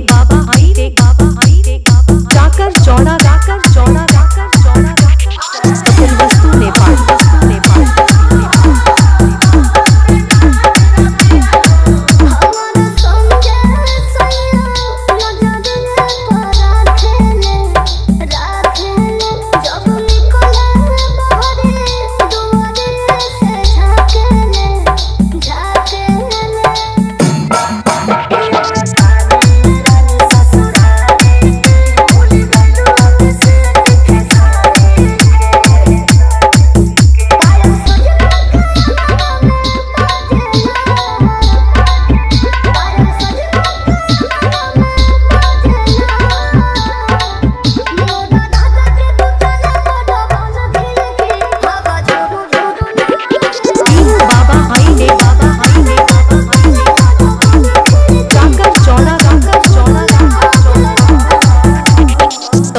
big up.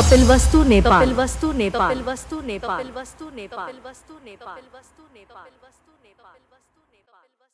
Kapil वस्तु नेपाल। कपिल वस्तु नेपाल। कपिल वस्तु नेपाल। कपिल वस्तु नेपाल। कपिल वस्तु नेपाल कपिल वस्तु नेपाल।